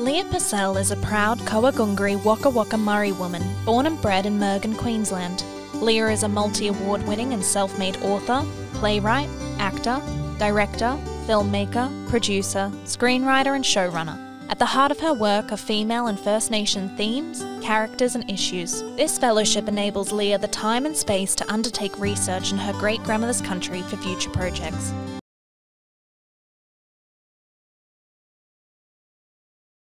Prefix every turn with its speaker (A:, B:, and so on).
A: Leah Purcell is a proud Goa-Gunggari Wakka Wakka Murri woman, born and bred in Murgon, Queensland. Leah is a multi award winning and self made author, playwright, actor, director, filmmaker, producer, screenwriter, and showrunner. At the heart of her work are female and First Nation themes, characters, and issues. This fellowship enables Leah the time and space to undertake research in her great grandmother's country for future projects.